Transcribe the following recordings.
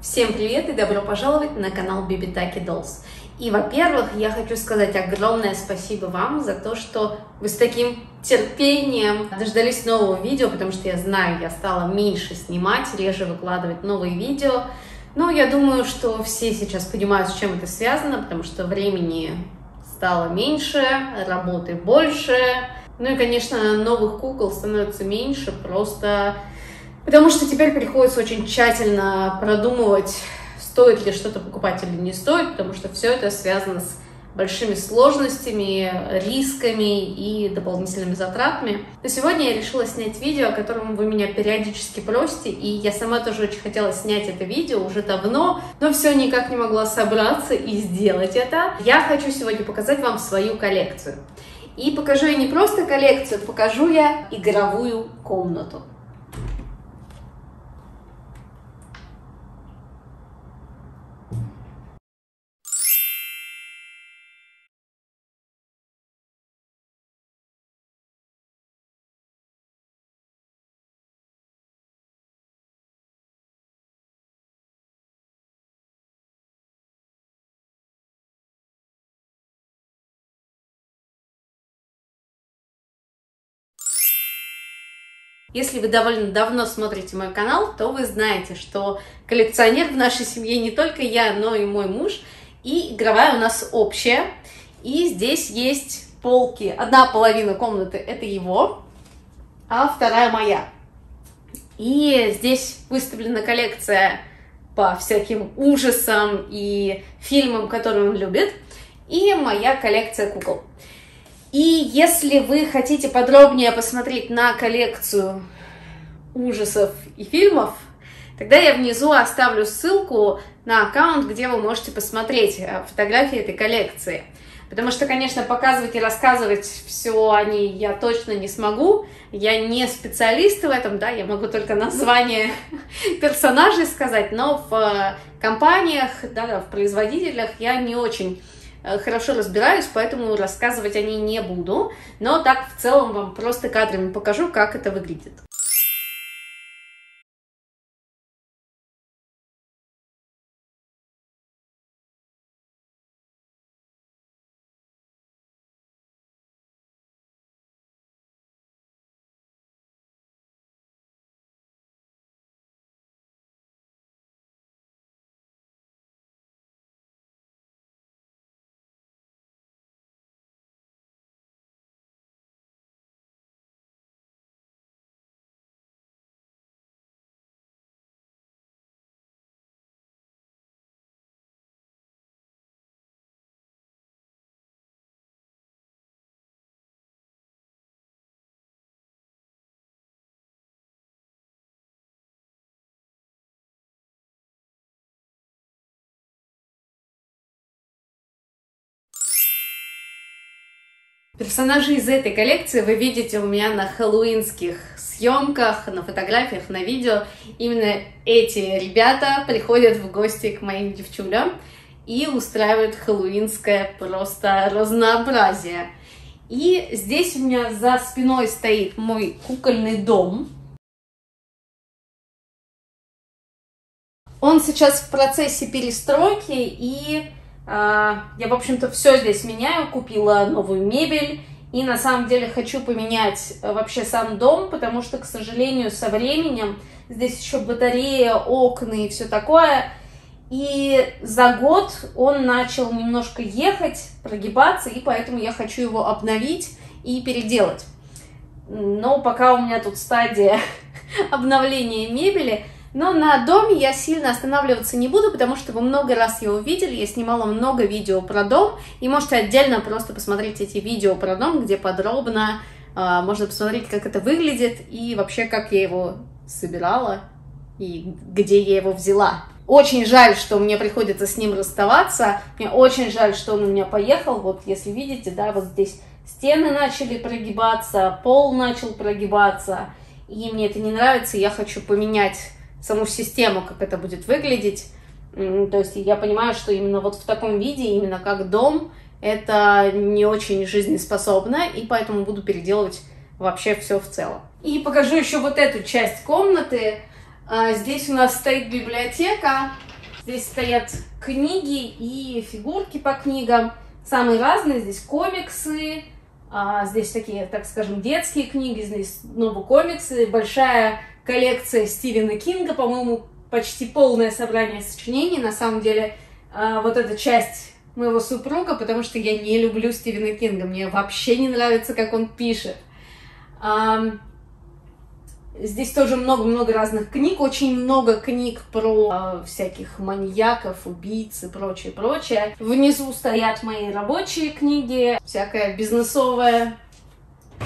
Всем привет и добро пожаловать на канал Taki Dolls. И, во-первых, я хочу сказать огромное спасибо вам за то, что вы с таким терпением дождались нового видео, потому что я знаю, я стала меньше снимать, реже выкладывать новые видео. Но я думаю, что все сейчас понимают, с чем это связано, потому что времени стало меньше, работы больше. Ну и, конечно, новых кукол становится меньше, просто потому что теперь приходится очень тщательно продумывать, стоит ли что-то покупать или не стоит, потому что все это связано с большими сложностями, рисками и дополнительными затратами. Но сегодня я решила снять видео, о котором вы меня периодически просите, и я сама тоже очень хотела снять это видео уже давно, но все никак не могла собраться и сделать это. Я хочу сегодня показать вам свою коллекцию. И покажу я не просто коллекцию, покажу я игровую комнату. Если вы довольно давно смотрите мой канал, то вы знаете, что коллекционер в нашей семье не только я, но и мой муж. И игровая у нас общая. И здесь есть полки. Одна половина комнаты это его, а вторая моя. И здесь выставлена коллекция по всяким ужасам и фильмам, которые он любит. И моя коллекция кукол. И если вы хотите подробнее посмотреть на коллекцию ужасов и фильмов, тогда я внизу оставлю ссылку на аккаунт, где вы можете посмотреть э, фотографии этой коллекции. Потому что, конечно, показывать и рассказывать все о ней я точно не смогу. Я не специалист в этом, да, я могу только название персонажей сказать, но в э, компаниях, да, в производителях я не очень хорошо разбираюсь, поэтому рассказывать о ней не буду. Но так в целом вам просто кадрами покажу, как это выглядит. Персонажи из этой коллекции вы видите у меня на хэллоуинских съемках, на фотографиях, на видео. Именно эти ребята приходят в гости к моим девчулям и устраивают хэллоуинское просто разнообразие. И здесь у меня за спиной стоит мой кукольный дом. Он сейчас в процессе перестройки и я, в общем-то, все здесь меняю, купила новую мебель, и на самом деле хочу поменять э, вообще сам дом, потому что, к сожалению, со временем здесь еще батарея, окна и все такое. И за год он начал немножко ехать, прогибаться, и поэтому я хочу его обновить и переделать. Но пока у меня тут стадия обновления мебели – но на доме я сильно останавливаться не буду, потому что вы много раз его видели, я снимала много видео про дом, и можете отдельно просто посмотреть эти видео про дом, где подробно э, можно посмотреть, как это выглядит, и вообще, как я его собирала, и где я его взяла. Очень жаль, что мне приходится с ним расставаться, мне очень жаль, что он у меня поехал, вот если видите, да, вот здесь стены начали прогибаться, пол начал прогибаться, и мне это не нравится, я хочу поменять саму систему, как это будет выглядеть. То есть я понимаю, что именно вот в таком виде, именно как дом, это не очень жизнеспособно, и поэтому буду переделывать вообще все в целом. И покажу еще вот эту часть комнаты. А, здесь у нас стоит библиотека, Здесь стоят книги и фигурки по книгам. Самые разные. Здесь комиксы, а, здесь такие, так скажем, детские книги, здесь новые комиксы, большая коллекция Стивена Кинга, по-моему, почти полное собрание сочинений. На самом деле, а, вот эта часть моего супруга, потому что я не люблю Стивена Кинга. Мне вообще не нравится, как он пишет. Здесь тоже много-много разных книг, очень много книг про э, всяких маньяков, убийц и прочее, прочее. Внизу стоят мои рабочие книги, всякая бизнесовая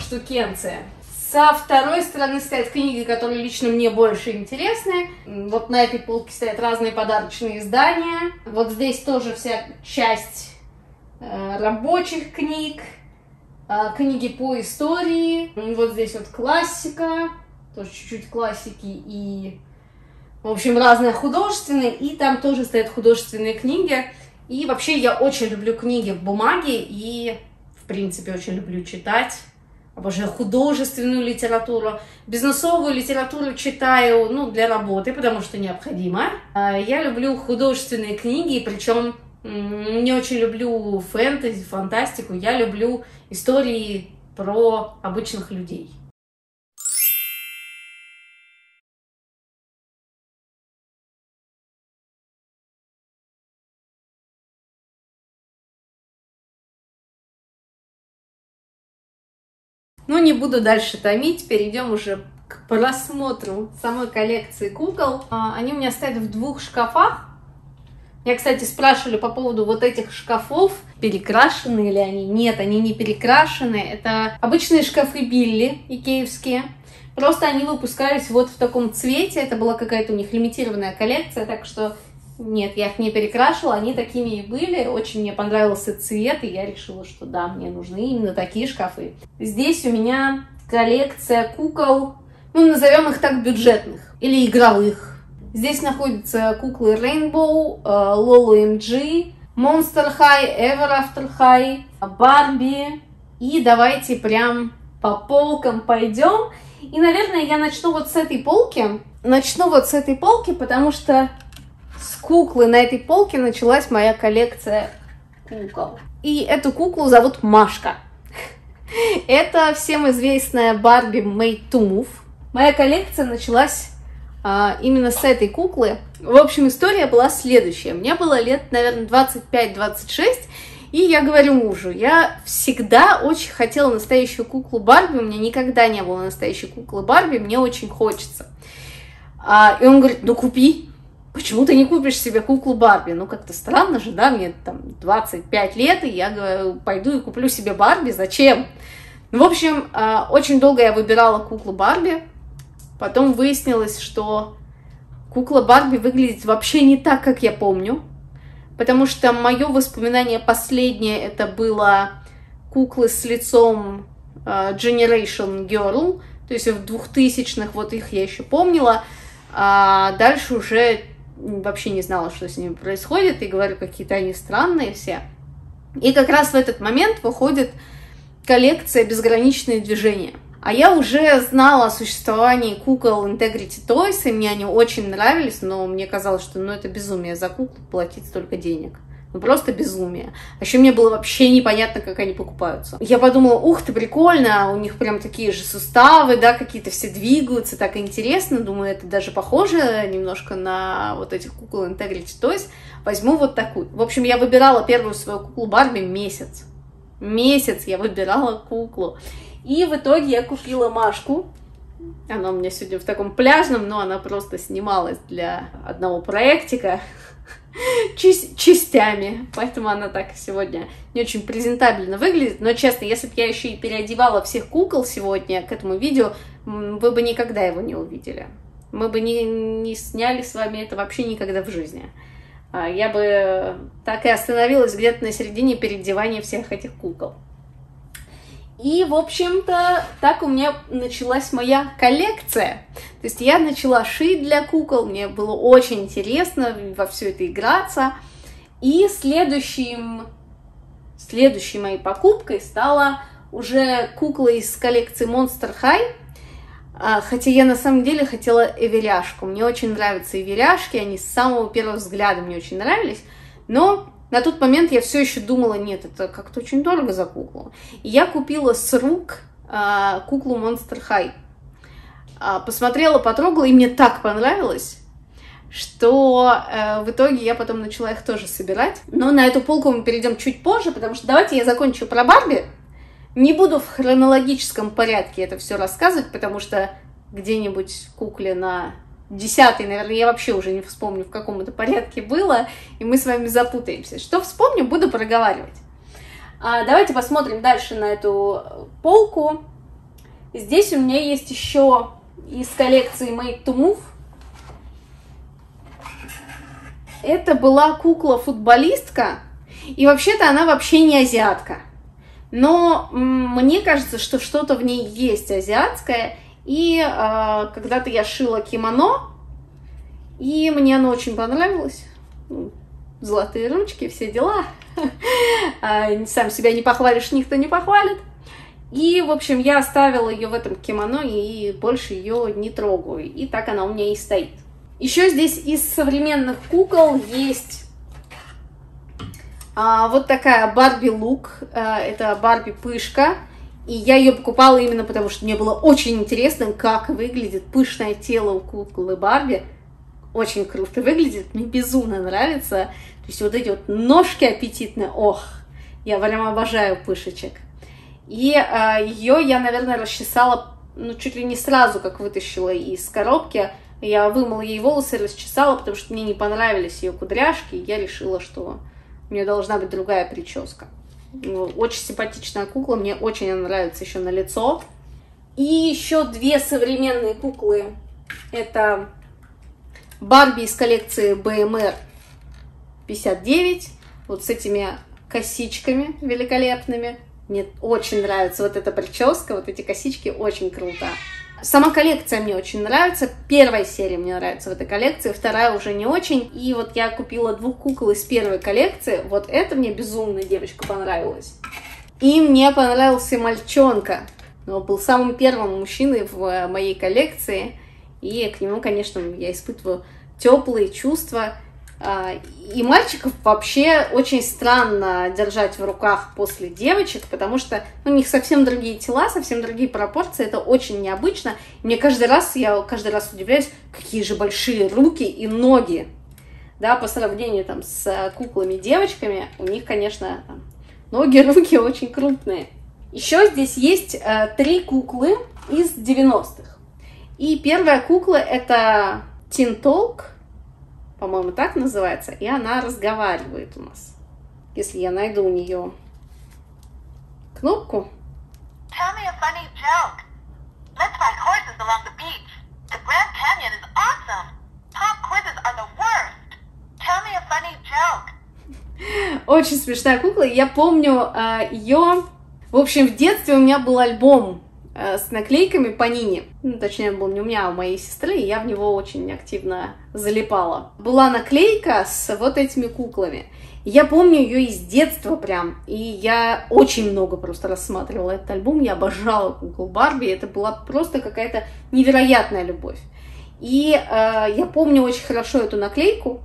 штукенция. Со второй стороны стоят книги, которые лично мне больше интересны. Вот на этой полке стоят разные подарочные издания. Вот здесь тоже вся часть э, рабочих книг, э, книги по истории. Вот здесь вот классика, тоже чуть-чуть классики и, в общем, разные художественные, и там тоже стоят художественные книги. И вообще я очень люблю книги в бумаге и, в принципе, очень люблю читать. Обожаю художественную литературу. Бизнесовую литературу читаю, ну, для работы, потому что необходимо. А, я люблю художественные книги, причем не очень люблю фэнтези, фантастику. Я люблю истории про обычных людей. Не буду дальше томить, перейдем уже к просмотру самой коллекции кукол. А, они у меня стоят в двух шкафах. Я, кстати, спрашивали по поводу вот этих шкафов, перекрашены ли они. Нет, они не перекрашены. Это обычные шкафы Билли, икеевские. Просто они выпускались вот в таком цвете. Это была какая-то у них лимитированная коллекция, так что нет, я их не перекрашивала, они такими и были. Очень мне понравился цвет, и я решила, что да, мне нужны именно такие шкафы. Здесь у меня коллекция кукол, ну, назовем их так, бюджетных или игровых. Здесь находятся куклы Rainbow, э, Lolo MG, Monster High, Ever After High, Барби. И давайте прям по полкам пойдем. И, наверное, я начну вот с этой полки. Начну вот с этой полки, потому что с куклы на этой полке началась моя коллекция кукол. И эту куклу зовут Машка. Это всем известная Барби Made to Move. Моя коллекция началась а, именно с этой куклы. В общем, история была следующая. Мне было лет, наверное, 25-26, и я говорю мужу, я всегда очень хотела настоящую куклу Барби, у меня никогда не было настоящей куклы Барби, мне очень хочется. А, и он говорит, ну купи, почему ты не купишь себе куклу Барби? Ну, как-то странно же, да, мне там 25 лет, и я говорю, пойду и куплю себе Барби, зачем? Ну, в общем, а, очень долго я выбирала куклу Барби, потом выяснилось, что кукла Барби выглядит вообще не так, как я помню, потому что мое воспоминание последнее это было куклы с лицом а, Generation Girl, то есть в двухтысячных, вот их я еще помнила, а дальше уже вообще не знала, что с ними происходит, и говорю, какие-то они странные все. И как раз в этот момент выходит коллекция «Безграничные движения». А я уже знала о существовании кукол Integrity Toys, и мне они очень нравились, но мне казалось, что ну, это безумие за куклу платить столько денег. Ну, просто безумие. А еще мне было вообще непонятно, как они покупаются. Я подумала, ух ты, прикольно, у них прям такие же суставы, да, какие-то все двигаются, так интересно. Думаю, это даже похоже немножко на вот этих кукол Integrity Toys. Возьму вот такую. В общем, я выбирала первую свою куклу Барби месяц. Месяц я выбирала куклу. И в итоге я купила Машку. Она у меня сегодня в таком пляжном, но она просто снималась для одного проектика частями, поэтому она так сегодня не очень презентабельно выглядит, но честно, если бы я еще и переодевала всех кукол сегодня к этому видео, вы бы никогда его не увидели. Мы бы не, не сняли с вами это вообще никогда в жизни. А, я бы так и остановилась где-то на середине переодевания всех этих кукол. И, в общем-то, так у меня началась моя коллекция. То есть я начала шить для кукол, мне было очень интересно во все это играться. И следующим, следующей моей покупкой стала уже кукла из коллекции Monster High. А, хотя я на самом деле хотела эверяшку. Мне очень нравятся эверяшки, они с самого первого взгляда мне очень нравились. Но на тот момент я все еще думала, нет, это как-то очень дорого за куклу. И я купила с рук а, куклу Monster High. А, посмотрела, потрогала, и мне так понравилось, что э, в итоге я потом начала их тоже собирать. Но на эту полку мы перейдем чуть позже, потому что давайте я закончу про Барби. Не буду в хронологическом порядке это все рассказывать, потому что где-нибудь кукле на десятый, наверное, я вообще уже не вспомню, в каком это порядке было, и мы с вами запутаемся. Что вспомню, буду проговаривать. А, давайте посмотрим дальше на эту полку. Здесь у меня есть еще из коллекции Made to Move. Это была кукла-футболистка, и вообще-то она вообще не азиатка. Но мне кажется, что что-то в ней есть азиатское, и э, когда-то я шила кимоно, и мне оно очень понравилось. Ну, золотые ручки, все дела. А, сам себя не похвалишь, никто не похвалит. И, в общем, я оставила ее в этом кимоно и больше ее не трогаю. И так она у меня и стоит. Еще здесь из современных кукол есть а, вот такая Барби Лук. А, это Барби Пышка. И я ее покупала именно потому, что мне было очень интересно, как выглядит пышное тело у куклы Барби. Очень круто выглядит, мне безумно нравится. То есть вот эти вот ножки аппетитные, ох, я прям обожаю пышечек. И э, ее я, наверное, расчесала, ну, чуть ли не сразу, как вытащила из коробки. Я вымыла ей волосы, расчесала, потому что мне не понравились ее кудряшки. И я решила, что у меня должна быть другая прическа. Ну, очень симпатичная кукла, мне очень она нравится еще на лицо. И еще две современные куклы. Это Барби из коллекции BMR 59. Вот с этими косичками великолепными. Мне очень нравится вот эта прическа, вот эти косички, очень круто. Сама коллекция мне очень нравится. Первая серия мне нравится в этой коллекции, вторая уже не очень. И вот я купила двух кукол из первой коллекции. Вот это мне безумно девочка понравилась. И мне понравился мальчонка. Он был самым первым мужчиной в моей коллекции. И к нему, конечно, я испытываю теплые чувства. А, и мальчиков вообще очень странно держать в руках после девочек, потому что ну, у них совсем другие тела, совсем другие пропорции, это очень необычно. Мне каждый раз, я каждый раз удивляюсь, какие же большие руки и ноги. Да, по сравнению там с куклами-девочками, у них, конечно, там, ноги, руки очень крупные. Еще здесь есть э, три куклы из 90-х. И первая кукла это Тинтолк, по-моему, так называется, и она разговаривает у нас. Если я найду у нее кнопку. Tell me a funny joke. Let's ride horses along the beach. The Grand Canyon is awesome. Pop quizzes are the worst. Tell me a funny joke. Очень смешная кукла. Я помню э, ее... В общем, в детстве у меня был альбом с наклейками по Нине. Ну, точнее, был не у меня, а у моей сестры, и я в него очень активно залипала. Была наклейка с вот этими куклами. Я помню ее из детства прям, и я очень много просто рассматривала этот альбом, я обожала кукол Барби, это была просто какая-то невероятная любовь. И э, я помню очень хорошо эту наклейку,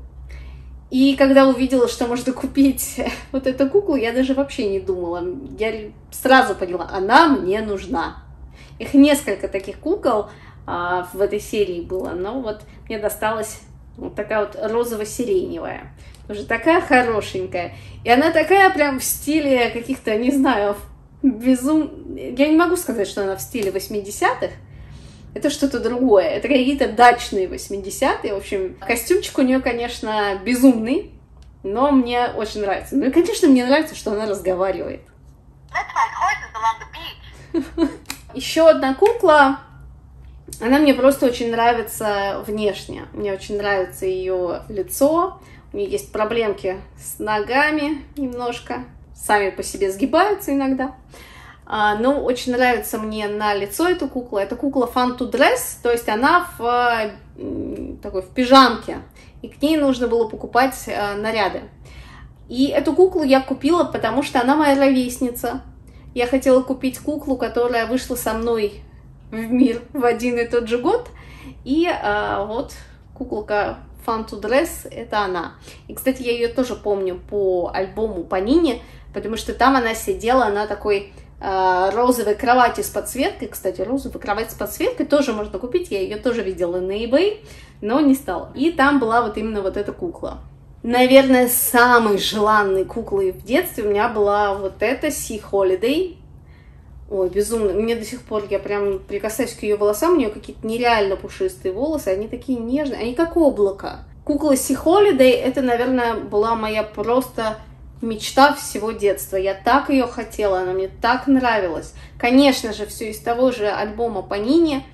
и когда увидела, что можно купить вот эту куклу, я даже вообще не думала. Я сразу поняла, она мне нужна. Их несколько таких кукол а, в этой серии было, но вот мне досталась вот такая вот розово-сиреневая. Уже такая хорошенькая. И она такая прям в стиле каких-то, не знаю, безум... Я не могу сказать, что она в стиле 80-х. Это что-то другое. Это какие-то дачные 80-е. В общем, костюмчик у нее, конечно, безумный, но мне очень нравится. Ну и, конечно, мне нравится, что она разговаривает. Еще одна кукла, она мне просто очень нравится внешне. Мне очень нравится ее лицо. У нее есть проблемки с ногами немножко. Сами по себе сгибаются иногда. А, но очень нравится мне на лицо эту кукла. Это кукла Fun to Dress, то есть она в такой в пижамке. И к ней нужно было покупать э, наряды. И эту куклу я купила, потому что она моя ровесница. Я хотела купить куклу, которая вышла со мной в мир в один и тот же год. И а, вот куколка Fun to Dress — это она. И, кстати, я ее тоже помню по альбому Панини, потому что там она сидела на такой э, розовой кровати с подсветкой. Кстати, розовая кровать с подсветкой тоже можно купить, я ее тоже видела на eBay, но не стала. И там была вот именно вот эта кукла. Наверное, самой желанной куклой в детстве у меня была вот эта Sea Holiday. Ой, безумно. Мне до сих пор, я прям прикасаюсь к ее волосам, у нее какие-то нереально пушистые волосы, они такие нежные, они как облако. Кукла Си Холидей, это, наверное, была моя просто мечта всего детства. Я так ее хотела, она мне так нравилась. Конечно же, все из того же альбома Панини.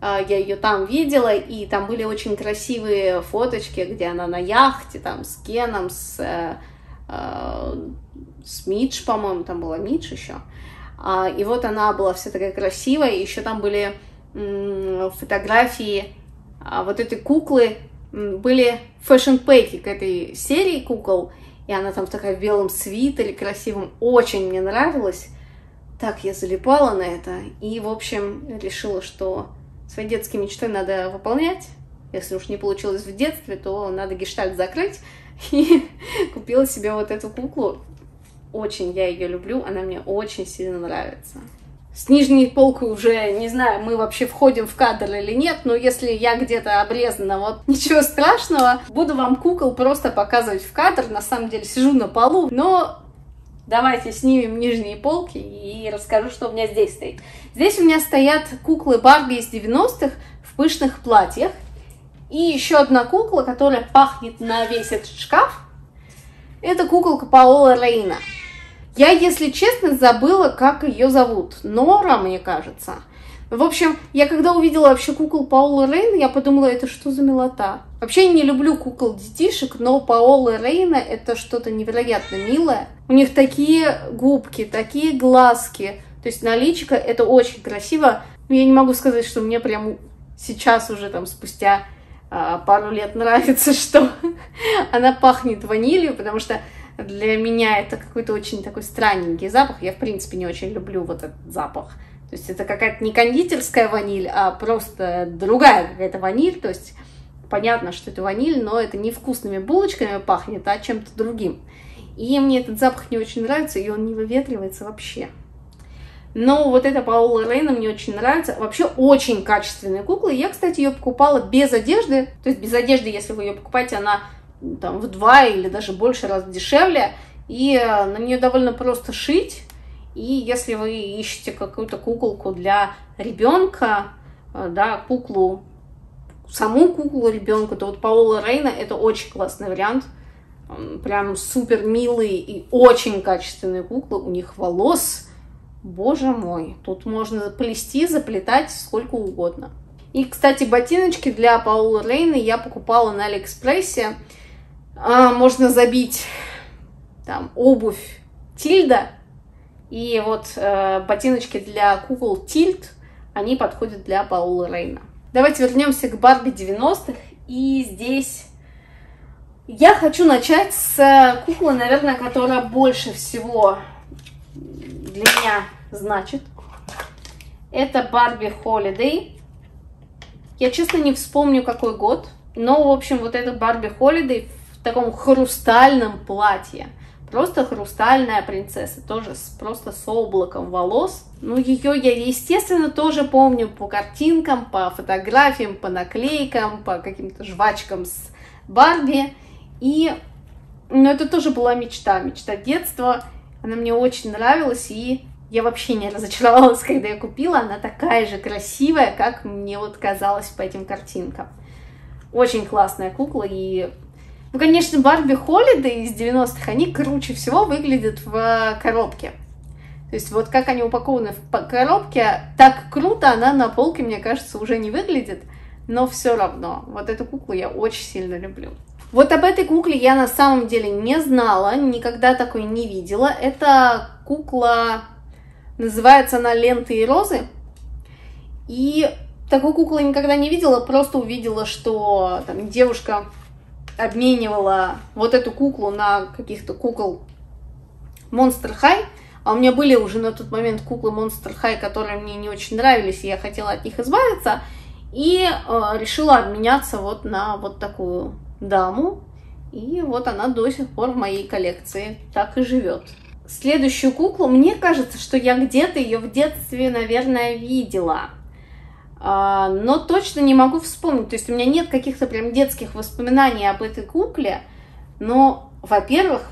А, я ее там видела, и там были очень красивые фоточки, где она на яхте, там, с Кеном, с, э, э, с Мидж, по-моему, там была Мидж еще. А, и вот она была вся такая красивая, и еще там были фотографии а, вот этой куклы, были fashion pack и к этой серии кукол, и она там такая в белом свитере красивом, очень мне нравилось. Так я залипала на это, и, в общем, решила, что свои детские мечты надо выполнять. Если уж не получилось в детстве, то надо гештальт закрыть. И купила себе вот эту куклу. Очень я ее люблю, она мне очень сильно нравится. С нижней полкой уже, не знаю, мы вообще входим в кадр или нет, но если я где-то обрезана, вот ничего страшного. Буду вам кукол просто показывать в кадр, на самом деле сижу на полу, но давайте снимем нижние полки и расскажу, что у меня здесь стоит. Здесь у меня стоят куклы Барби из 90-х в пышных платьях. И еще одна кукла, которая пахнет на весь этот шкаф. Это куколка Паола Рейна. Я, если честно, забыла, как ее зовут. Нора, мне кажется. В общем, я когда увидела вообще кукол Паула Рейна, я подумала, это что за милота? Вообще я не люблю кукол детишек, но Паула Рейна это что-то невероятно милое. У них такие губки, такие глазки. То есть наличка это очень красиво. Но я не могу сказать, что мне прям сейчас уже там спустя а, пару лет нравится, что она пахнет ванилью, потому что для меня это какой-то очень такой странненький запах. Я, в принципе, не очень люблю вот этот запах. То есть это какая-то не кондитерская ваниль, а просто другая какая-то ваниль. То есть понятно, что это ваниль, но это не вкусными булочками пахнет, а чем-то другим. И мне этот запах не очень нравится, и он не выветривается вообще. Но вот эта Паула Рейна мне очень нравится. Вообще очень качественная кукла. Я, кстати, ее покупала без одежды. То есть без одежды, если вы ее покупаете, она там в два или даже больше раз дешевле, и э, на нее довольно просто шить. И если вы ищете какую-то куколку для ребенка, э, да, куклу, саму куклу ребенка, то вот Паула Рейна это очень классный вариант. Прям супер милые и очень качественные куклы. У них волос, боже мой, тут можно плести, заплетать сколько угодно. И, кстати, ботиночки для Паулы Рейны я покупала на Алиэкспрессе. А, можно забить там обувь Тильда и вот э, ботиночки для кукол Тильд, они подходят для Паула Рейна. Давайте вернемся к Барби 90-х. И здесь я хочу начать с куклы, наверное, которая больше всего для меня значит. Это Барби Холидей. Я, честно, не вспомню, какой год. Но, в общем, вот этот Барби Холидей в таком хрустальном платье. Просто хрустальная принцесса, тоже с, просто с облаком волос. Ну, ее я, естественно, тоже помню по картинкам, по фотографиям, по наклейкам, по каким-то жвачкам с Барби. И, ну, это тоже была мечта, мечта детства. Она мне очень нравилась, и я вообще не разочаровалась, когда я купила. Она такая же красивая, как мне вот казалось по этим картинкам. Очень классная кукла, и ну, конечно, Барби Холлиды из 90-х, они круче всего выглядят в коробке. То есть вот как они упакованы в коробке, так круто она на полке, мне кажется, уже не выглядит. Но все равно, вот эту куклу я очень сильно люблю. Вот об этой кукле я на самом деле не знала, никогда такой не видела. Это кукла, называется она «Ленты и розы». И такую куклу я никогда не видела, просто увидела, что там девушка обменивала вот эту куклу на каких-то кукол Monster High. А у меня были уже на тот момент куклы Monster High, которые мне не очень нравились, и я хотела от них избавиться. И э, решила обменяться вот на вот такую даму. И вот она до сих пор в моей коллекции так и живет. Следующую куклу, мне кажется, что я где-то ее в детстве, наверное, видела. А, но точно не могу вспомнить. То есть у меня нет каких-то прям детских воспоминаний об этой кукле. Но, во-первых,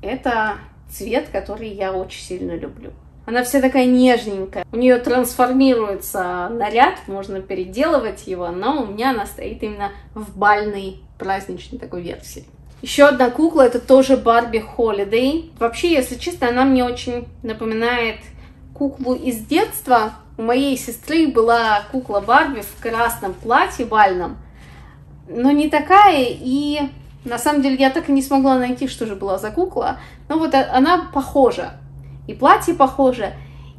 это цвет, который я очень сильно люблю. Она вся такая нежненькая. У нее трансформируется наряд, можно переделывать его, но у меня она стоит именно в бальной праздничной такой версии. Еще одна кукла, это тоже Барби Холидей. Вообще, если честно, она мне очень напоминает куклу из детства. У моей сестры была кукла Барби в красном платье бальном, но не такая, и на самом деле я так и не смогла найти, что же была за кукла. Но вот она похожа. И платье похоже.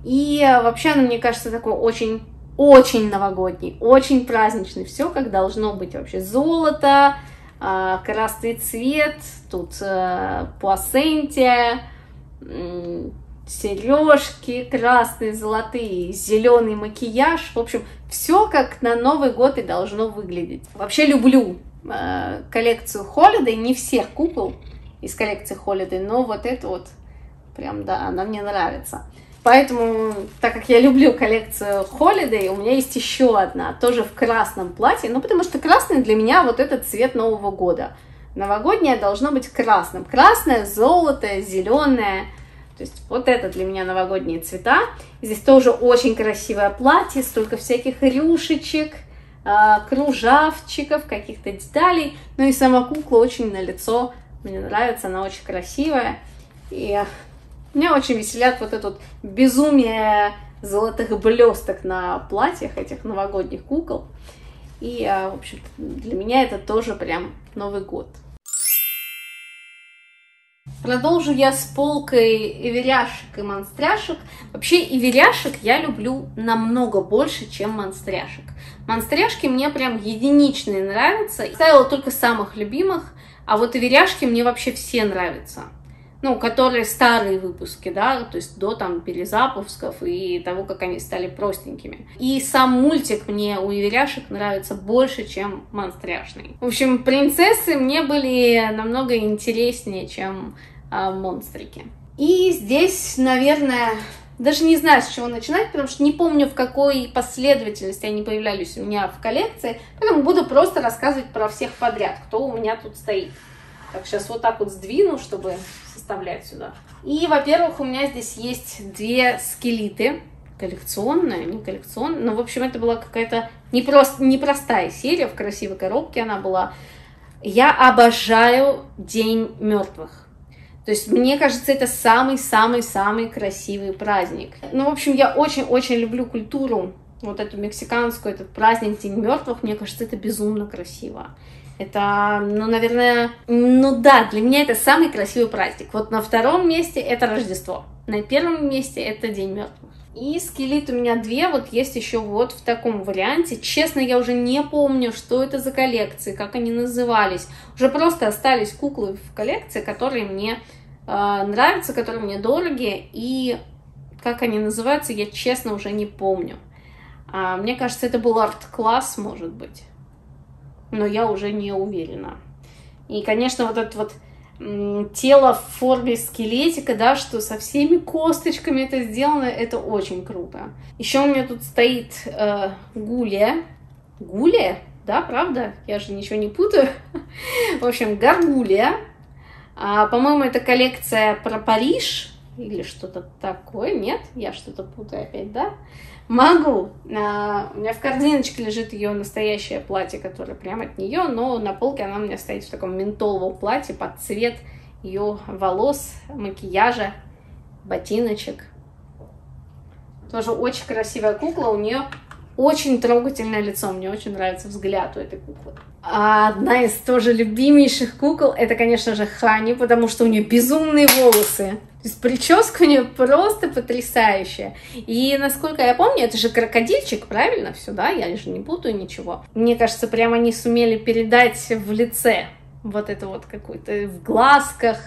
И вообще она, мне кажется, такой очень очень новогодний, очень праздничный. Все как должно быть вообще. Золото, а, красный цвет, тут э, пуассентия, сережки красные, золотые, зеленый макияж. В общем, все как на Новый год и должно выглядеть. Вообще люблю э, коллекцию Holiday, не всех кукол из коллекции Holiday, но вот это вот прям, да, она мне нравится. Поэтому, так как я люблю коллекцию Holiday, у меня есть еще одна, тоже в красном платье, ну, потому что красный для меня вот этот цвет Нового года. Новогоднее должно быть красным. Красное, золотое, зеленое. То есть вот это для меня новогодние цвета. Здесь тоже очень красивое платье, столько всяких рюшечек, а, кружавчиков, каких-то деталей. Ну и сама кукла очень на лицо. Мне нравится, она очень красивая. И меня очень веселят вот это вот безумие золотых блесток на платьях этих новогодних кукол. И, а, в общем для меня это тоже прям Новый год. Продолжу я с полкой иверяшек и монстряшек. Вообще иверяшек я люблю намного больше, чем монстряшек. Монстряшки мне прям единичные нравятся. Ставила только самых любимых, а вот иверяшки мне вообще все нравятся ну, которые старые выпуски, да, то есть до там перезапусков и того, как они стали простенькими. И сам мультик мне у Иверяшек нравится больше, чем монстряшный. В общем, принцессы мне были намного интереснее, чем монстрики. И здесь, наверное, даже не знаю, с чего начинать, потому что не помню, в какой последовательности они появлялись у меня в коллекции, поэтому буду просто рассказывать про всех подряд, кто у меня тут стоит. Так, сейчас вот так вот сдвину, чтобы составлять сюда. И, во-первых, у меня здесь есть две скелеты. Коллекционная, не коллекционная. Но, в общем, это была какая-то не просто, непростая серия. В красивой коробке она была. Я обожаю День мертвых. То есть, мне кажется, это самый-самый-самый красивый праздник. Ну, в общем, я очень-очень люблю культуру вот эту мексиканскую, этот праздник День мертвых. Мне кажется, это безумно красиво. Это, ну, наверное, ну да, для меня это самый красивый праздник. Вот на втором месте это Рождество. На первом месте это День мертвых. И скелет у меня две, вот есть еще вот в таком варианте. Честно, я уже не помню, что это за коллекции, как они назывались. Уже просто остались куклы в коллекции, которые мне э, нравятся, которые мне дороги. И как они называются, я честно уже не помню. А, мне кажется, это был арт-класс, может быть но я уже не уверена. И, конечно, вот это вот тело в форме скелетика, да, что со всеми косточками это сделано, это очень круто. Еще у меня тут стоит э, гулия. Гулия? Да, правда? Я же ничего не путаю. В общем, гаргулия. А, по-моему, это коллекция про Париж или что-то такое. Нет, я что-то путаю опять, да? Могу. А, у меня в корзиночке лежит ее настоящее платье, которое прямо от нее, но на полке она у меня стоит в таком ментоловом платье под цвет ее волос, макияжа, ботиночек. Тоже очень красивая кукла, у нее очень трогательное лицо, мне очень нравится взгляд у этой куклы. А одна из тоже любимейших кукол, это, конечно же, Хани, потому что у нее безумные волосы. То есть прическа у нее просто потрясающая. И насколько я помню, это же крокодильчик, правильно все, да? Я же не путаю ничего. Мне кажется, прямо они сумели передать в лице вот это вот какое-то в глазках,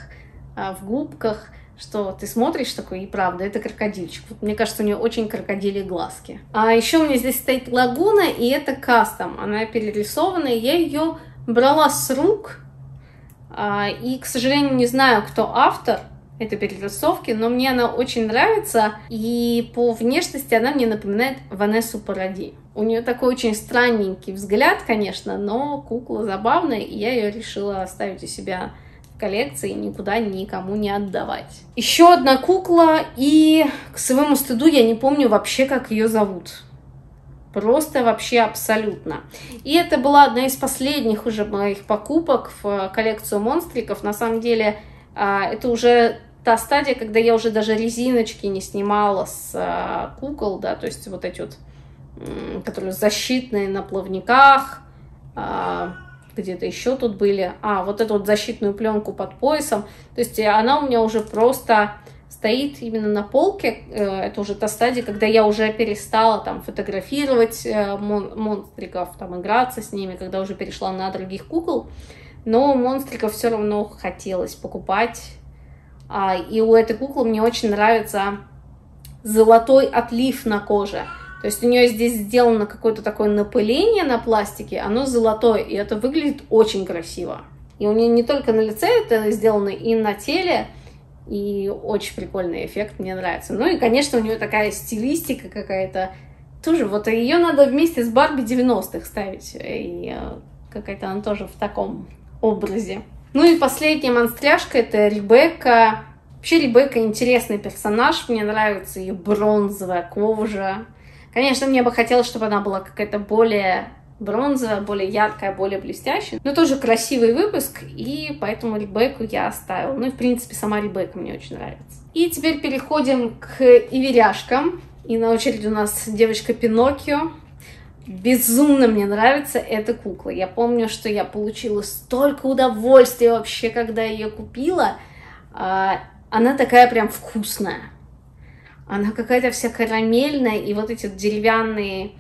а, в губках что ты смотришь такой, и правда, это крокодильчик. Вот, мне кажется, у нее очень крокодили глазки. А еще у меня здесь стоит лагуна, и это кастом. Она перерисованная, я ее брала с рук, а, и, к сожалению, не знаю, кто автор этой перерисовки, но мне она очень нравится, и по внешности она мне напоминает Ванессу Паради. У нее такой очень странненький взгляд, конечно, но кукла забавная, и я ее решила оставить у себя коллекции никуда никому не отдавать. Еще одна кукла, и к своему стыду я не помню вообще, как ее зовут. Просто вообще абсолютно. И это была одна из последних уже моих покупок в коллекцию монстриков. На самом деле, а, это уже та стадия, когда я уже даже резиночки не снимала с а, кукол, да, то есть вот эти вот, которые защитные на плавниках, а, где-то еще тут были. А, вот эту вот защитную пленку под поясом. То есть она у меня уже просто стоит именно на полке. Э, это уже та стадия, когда я уже перестала там фотографировать э, мон монстриков, там играться с ними, когда уже перешла на других кукол. Но монстриков все равно хотелось покупать. А, и у этой куклы мне очень нравится золотой отлив на коже. То есть у нее здесь сделано какое-то такое напыление на пластике, оно золотое, и это выглядит очень красиво. И у нее не только на лице это сделано, и на теле, и очень прикольный эффект, мне нравится. Ну и, конечно, у нее такая стилистика какая-то, тоже вот ее надо вместе с Барби 90-х ставить, и э, какая-то она тоже в таком образе. Ну и последняя монстряшка это Ребекка. Вообще Ребекка интересный персонаж, мне нравится ее бронзовая кожа, Конечно, мне бы хотелось, чтобы она была какая-то более бронзовая, более яркая, более блестящая. Но тоже красивый выпуск, и поэтому Ребекку я оставила. Ну и, в принципе, сама Ребекка мне очень нравится. И теперь переходим к иверяшкам. И на очереди у нас девочка Пиноккио. Безумно мне нравится эта кукла. Я помню, что я получила столько удовольствия вообще, когда ее купила. А, она такая прям вкусная. Она какая-то вся карамельная, и вот эти деревянные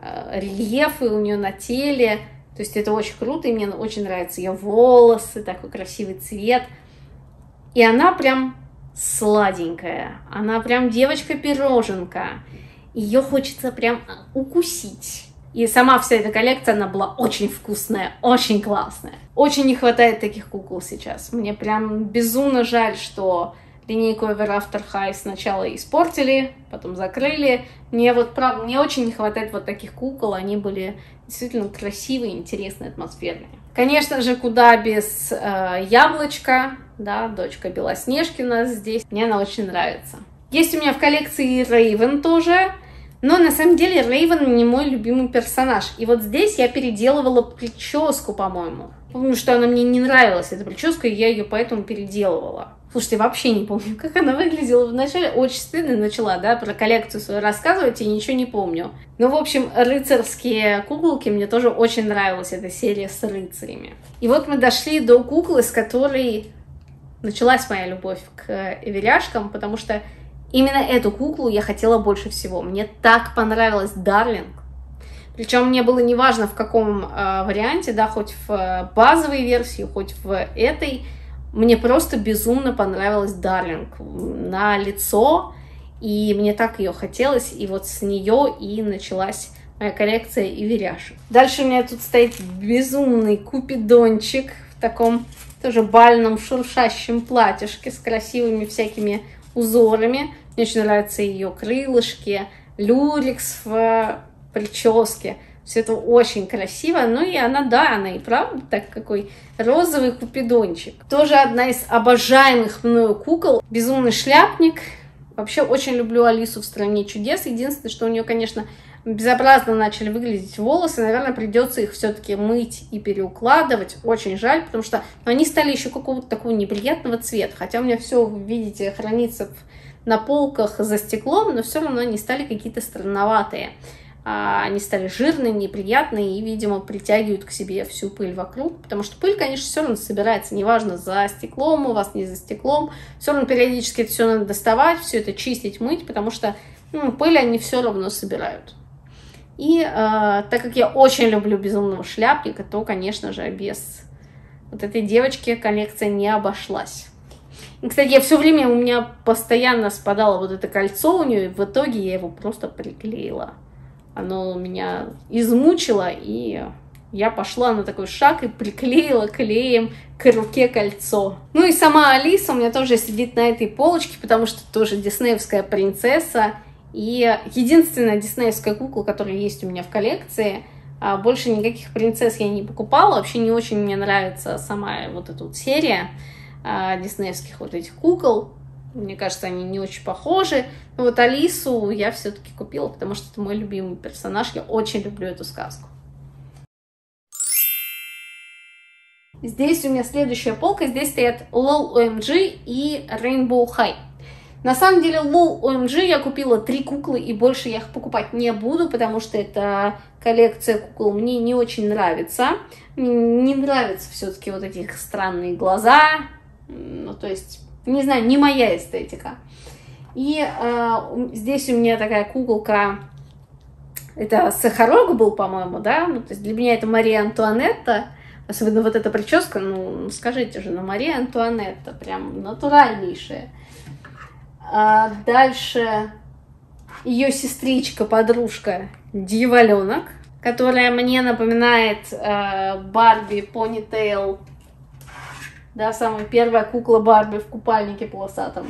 э, рельефы у нее на теле. То есть это очень круто, и мне очень нравятся ее волосы, такой красивый цвет. И она прям сладенькая, она прям девочка-пироженка. Ее хочется прям укусить. И сама вся эта коллекция, она была очень вкусная, очень классная. Очень не хватает таких кукол сейчас. Мне прям безумно жаль, что линейку Ever After High сначала испортили, потом закрыли. Мне вот, правда, мне очень не хватает вот таких кукол, они были действительно красивые, интересные, атмосферные. Конечно же, куда без э, яблочка, да, дочка Белоснежки у нас здесь, мне она очень нравится. Есть у меня в коллекции Рейвен тоже, но на самом деле Рейвен не мой любимый персонаж. И вот здесь я переделывала прическу, по-моему. Потому что она мне не нравилась, эта прическа, и я ее поэтому переделывала. Слушайте, вообще не помню, как она выглядела вначале. Очень стыдно начала, да, про коллекцию свою рассказывать, и ничего не помню. Ну, в общем, рыцарские куколки, мне тоже очень нравилась эта серия с рыцарями. И вот мы дошли до куклы, с которой началась моя любовь к эверяшкам, потому что именно эту куклу я хотела больше всего. Мне так понравилась Дарлинг. Причем мне было неважно в каком э, варианте, да, хоть в э, базовой версии, хоть в этой. Мне просто безумно понравилась Дарлинг на лицо, и мне так ее хотелось, и вот с нее и началась моя коллекция иверяшек. Дальше у меня тут стоит безумный купидончик в таком тоже бальном шуршащем платьишке с красивыми всякими узорами. Мне очень нравятся ее крылышки, люрикс в прическе. Все это очень красиво. Ну и она, да, она и правда так какой розовый купидончик. Тоже одна из обожаемых мною кукол. Безумный шляпник. Вообще очень люблю Алису в «Стране чудес». Единственное, что у нее, конечно, безобразно начали выглядеть волосы. Наверное, придется их все-таки мыть и переукладывать. Очень жаль, потому что они стали еще какого-то такого неприятного цвета. Хотя у меня все, видите, хранится на полках за стеклом, но все равно они стали какие-то странноватые. А, они стали жирные, неприятные и, видимо, притягивают к себе всю пыль вокруг, потому что пыль, конечно, все равно собирается, неважно, за стеклом у вас, не за стеклом, все равно периодически это все надо доставать, все это чистить, мыть, потому что ну, пыль они все равно собирают. И э, так как я очень люблю безумного шляпника, то, конечно же, без вот этой девочки коллекция не обошлась. И, кстати, я все время, у меня постоянно спадало вот это кольцо у нее, и в итоге я его просто приклеила. Оно меня измучило, и я пошла на такой шаг и приклеила клеем к руке кольцо. Ну и сама Алиса у меня тоже сидит на этой полочке, потому что тоже диснеевская принцесса. И единственная диснеевская кукла, которая есть у меня в коллекции, а больше никаких принцесс я не покупала. Вообще не очень мне нравится сама вот эта вот серия а, диснеевских вот этих кукол. Мне кажется, они не очень похожи. Но вот Алису я все-таки купила, потому что это мой любимый персонаж. Я очень люблю эту сказку. Здесь у меня следующая полка. Здесь стоят LOL OMG и Rainbow High. На самом деле, LOL OMG я купила три куклы, и больше я их покупать не буду, потому что эта коллекция кукол мне не очень нравится. Мне не нравятся все-таки вот эти странные глаза. Ну, то есть, не знаю, не моя эстетика. И э, здесь у меня такая куколка, это Сахарок был, по-моему, да? Ну, то есть для меня это Мария Антуанетта. Особенно вот эта прическа, ну, скажите же, ну, Мария Антуанетта, прям натуральнейшая. А дальше ее сестричка, подружка, Дьяволенок, которая мне напоминает э, Барби Понитейл. Да, самая первая кукла Барби в купальнике полосатом.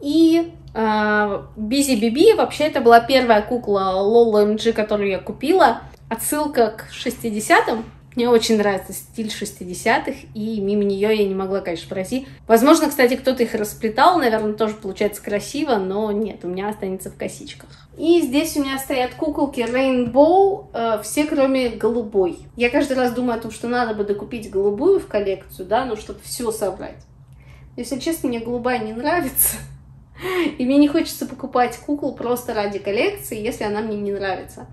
И э, Бизи Биби, вообще это была первая кукла Лола МГ, которую я купила. Отсылка к 60-м, мне очень нравится стиль 60-х, и мимо нее я не могла, конечно, пройти. Возможно, кстати, кто-то их расплетал, наверное, тоже получается красиво, но нет, у меня останется в косичках. И здесь у меня стоят куколки Rainbow, э, все кроме голубой. Я каждый раз думаю о том, что надо бы докупить голубую в коллекцию, да, ну, чтобы все собрать. Если честно, мне голубая не нравится. И мне не хочется покупать кукол просто ради коллекции, если она мне не нравится.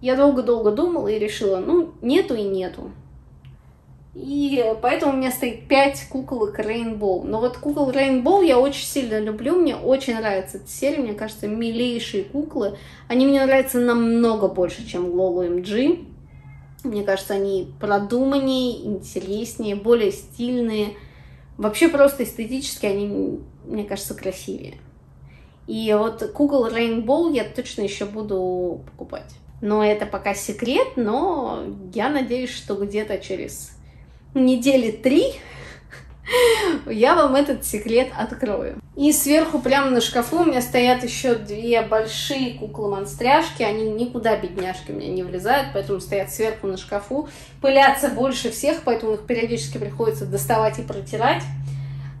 Я долго-долго думала и решила, ну, нету и нету. И поэтому у меня стоит 5 куколок Rainbow. Но вот кукол Rainbow я очень сильно люблю, мне очень нравится эта серия, мне кажется, милейшие куклы. Они мне нравятся намного больше, чем Lolo MG. Мне кажется, они продуманнее, интереснее, более стильные. Вообще просто эстетически они, мне кажется, красивее. И вот кукол Rainbow я точно еще буду покупать. Но это пока секрет, но я надеюсь, что где-то через недели три я вам этот секрет открою. И сверху прямо на шкафу у меня стоят еще две большие куклы-монстряшки. Они никуда, бедняжки, у меня не влезают, поэтому стоят сверху на шкафу. Пылятся больше всех, поэтому их периодически приходится доставать и протирать.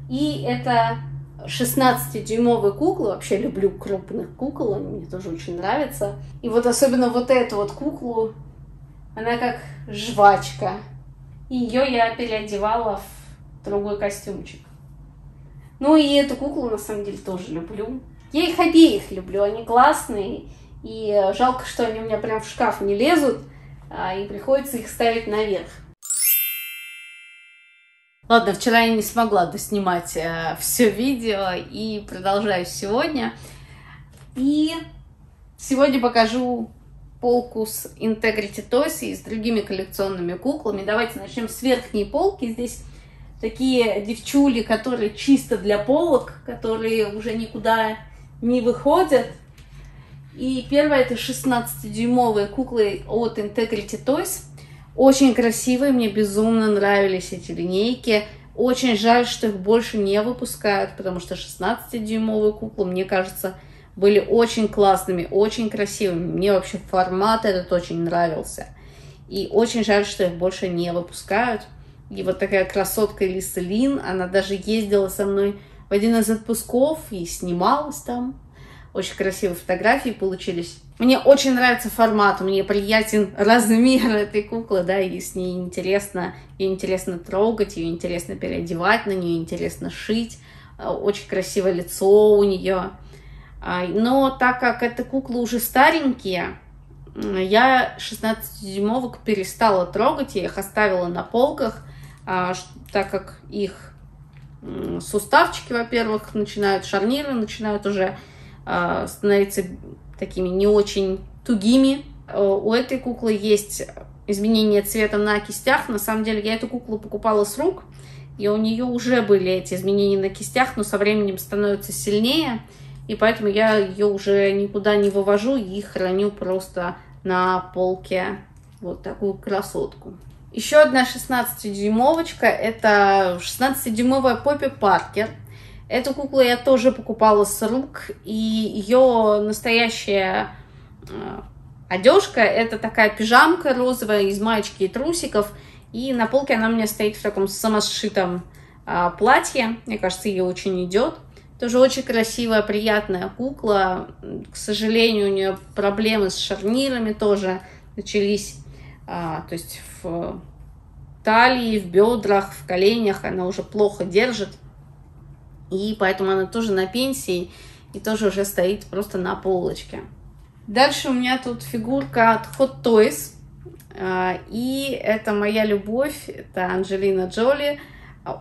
И это 16-дюймовые куклы. Вообще люблю крупных кукол, они мне тоже очень нравятся. И вот особенно вот эту вот куклу, она как жвачка. И ее я переодевала в другой костюмчик. Ну и эту куклу на самом деле тоже люблю. Я их обеих люблю, они классные. И жалко, что они у меня прям в шкаф не лезут, а, и приходится их ставить наверх. Ладно, вчера я не смогла доснимать э, все видео и продолжаю сегодня. И сегодня покажу полку с Integrity Toys и с другими коллекционными куклами. Давайте начнем с верхней полки. Здесь такие девчули, которые чисто для полок, которые уже никуда не выходят. И первая это 16-дюймовые куклы от Integrity Toys. Очень красивые, мне безумно нравились эти линейки. Очень жаль, что их больше не выпускают, потому что 16-дюймовые куклы, мне кажется, были очень классными, очень красивыми. Мне вообще формат этот очень нравился. И очень жаль, что их больше не выпускают. И вот такая красотка Лиса Лин, она даже ездила со мной в один из отпусков и снималась там. Очень красивые фотографии получились. Мне очень нравится формат, мне приятен размер этой куклы, да, и с ней интересно, ее интересно трогать, ее интересно переодевать на нее, интересно шить. Э, очень красивое лицо у нее. А, но так как эта кукла уже старенькие, я 16-дюймовок перестала трогать, я их оставила на полках, а, так как их суставчики, во-первых, начинают, шарниры начинают уже а, становиться такими не очень тугими. Э, у этой куклы есть изменение цвета на кистях. На самом деле я эту куклу покупала с рук. и у нее уже были эти изменения на кистях, но со временем становятся сильнее, и поэтому я ее уже никуда не вывожу и храню просто на полке вот такую красотку. Еще одна 16-дюймовочка, это 16-дюймовая Поппи Паркер. Эту куклу я тоже покупала с рук, и ее настоящая э, одежка это такая пижамка розовая из маечки и трусиков, и на полке она у меня стоит в таком самосшитом а, платье, мне кажется, ей очень идет. Тоже очень красивая, приятная кукла. К сожалению, у нее проблемы с шарнирами тоже начались. А, то есть в талии, в бедрах, в коленях она уже плохо держит. И поэтому она тоже на пенсии и тоже уже стоит просто на полочке. Дальше у меня тут фигурка от Hot Toys. А, и это моя любовь, это Анджелина Джоли.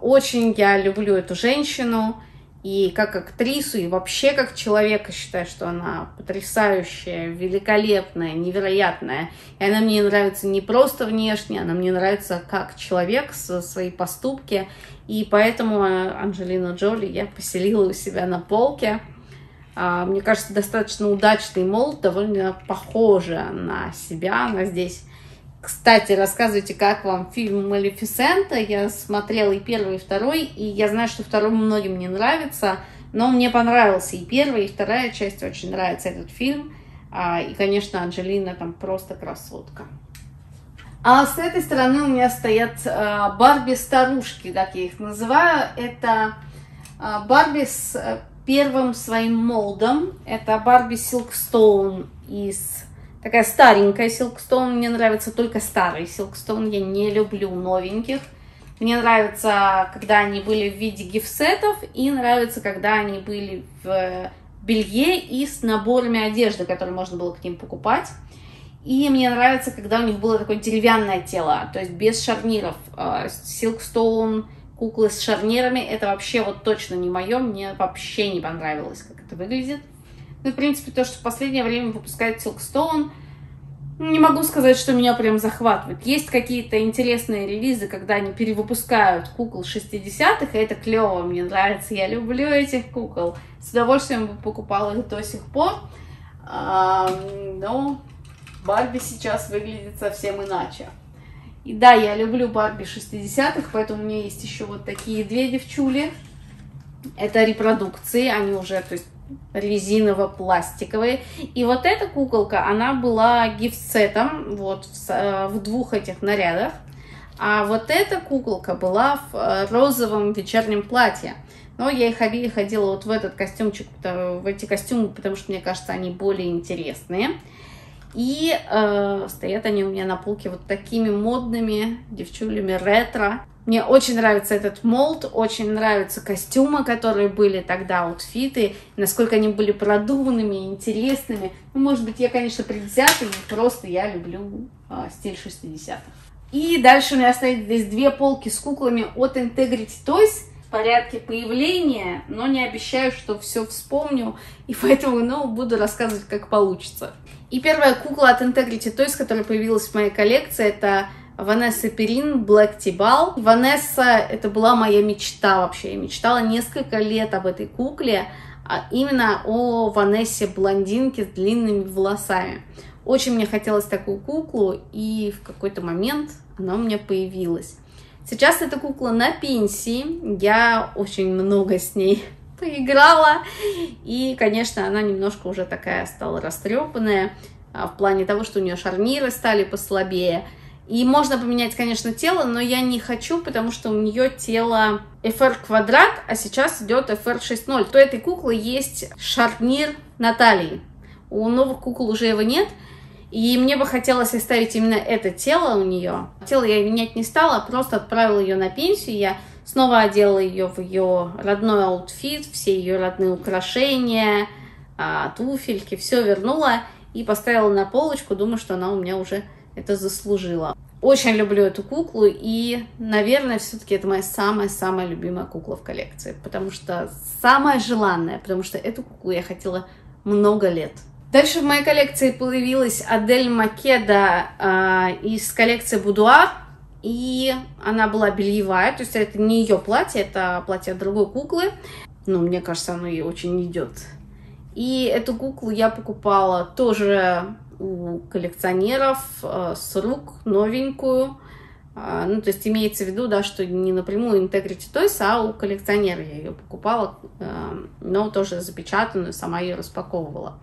Очень я люблю эту женщину. И как актрису, и вообще как человека считаю, что она потрясающая, великолепная, невероятная. И она мне нравится не просто внешне, она мне нравится как человек, со свои поступки. И поэтому Анджелину Джоли я поселила у себя на полке. А, мне кажется, достаточно удачный молд, довольно похожа на себя. Она здесь кстати, рассказывайте, как вам фильм «Малефисента». Я смотрела и первый, и второй, и я знаю, что второй многим не нравится, но мне понравился и первая, и вторая часть. Очень нравится этот фильм. А, и, конечно, Анджелина там просто красотка. А с этой стороны у меня стоят а, Барби-старушки, как я их называю. Это а, Барби с первым своим молдом. Это Барби Силкстоун из Такая старенькая Silkstone. Мне нравится только старый Silkstone. Я не люблю новеньких. Мне нравится, когда они были в виде гифсетов, и нравится, когда они были в белье и с наборами одежды, которые можно было к ним покупать. И мне нравится, когда у них было такое деревянное тело, то есть без шарниров. Silkstone, куклы с шарнирами, это вообще вот точно не мое, мне вообще не понравилось, как это выглядит. Ну, в принципе, то, что в последнее время выпускает Silkstone, не могу сказать, что меня прям захватывает. Есть какие-то интересные релизы, когда они перевыпускают кукол 60-х, и это клево, мне нравится, я люблю этих кукол. С удовольствием бы покупала их до сих пор. А, но Барби сейчас выглядит совсем иначе. И да, я люблю Барби 60-х, поэтому у меня есть еще вот такие две девчули. Это репродукции, они уже, то есть резиново-пластиковые. И вот эта куколка, она была гифт-сетом вот в, э, в двух этих нарядах. А вот эта куколка была в э, розовом вечернем платье. Но я и ходила вот в этот костюмчик, в эти костюмы, потому что, мне кажется, они более интересные. И э, стоят они у меня на полке вот такими модными девчулями ретро. Мне очень нравится этот молд, очень нравятся костюмы, которые были тогда, аутфиты, насколько они были продуманными, интересными. Ну, может быть, я, конечно, предвзятый, просто я люблю а, стиль 60-х. И дальше у меня стоит здесь две полки с куклами от Integrity Toys в порядке появления, но не обещаю, что все вспомню, и поэтому, ну, буду рассказывать, как получится. И первая кукла от Integrity Toys, которая появилась в моей коллекции, это Ванесса Перин, Black Тибал. Ванесса, это была моя мечта вообще. Я мечтала несколько лет об этой кукле, а именно о Ванессе блондинке с длинными волосами. Очень мне хотелось такую куклу, и в какой-то момент она у меня появилась. Сейчас эта кукла на пенсии, я очень много с ней поиграла, и, конечно, она немножко уже такая стала растрепанная, а, в плане того, что у нее шарниры стали послабее, и можно поменять, конечно, тело, но я не хочу, потому что у нее тело FR квадрат, а сейчас идет FR 6.0. То этой куклы есть шарнир Натальи. У новых кукол уже его нет. И мне бы хотелось оставить именно это тело у нее. Тело я менять не стала, просто отправила ее на пенсию. Я снова одела ее в ее родной аутфит, все ее родные украшения, а, туфельки, все вернула и поставила на полочку. Думаю, что она у меня уже это заслужила. Очень люблю эту куклу, и, наверное, все-таки это моя самая-самая любимая кукла в коллекции, потому что самая желанная, потому что эту куклу я хотела много лет. Дальше в моей коллекции появилась Адель Македа э, из коллекции Будуар. И она была бельевая, то есть это не ее платье, это платье другой куклы. Ну, мне кажется, оно ей очень идет. И эту куклу я покупала тоже у коллекционеров э, с рук, новенькую. Э, ну, то есть имеется в виду, да, что не напрямую Integrity Toys, а у коллекционера я ее покупала, э, но тоже запечатанную, сама ее распаковывала.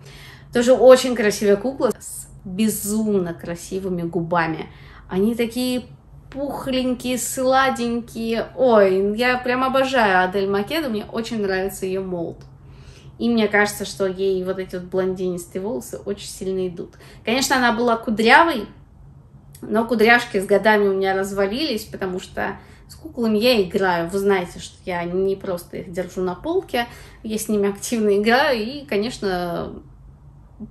Тоже очень красивая кукла с безумно красивыми губами. Они такие пухленькие, сладенькие. Ой, я прям обожаю Адель Македу, мне очень нравится ее молд. И мне кажется, что ей вот эти вот блондинистые волосы очень сильно идут. Конечно, она была кудрявой, но кудряшки с годами у меня развалились, потому что с куклами я играю. Вы знаете, что я не просто их держу на полке, я с ними активно играю, и, конечно,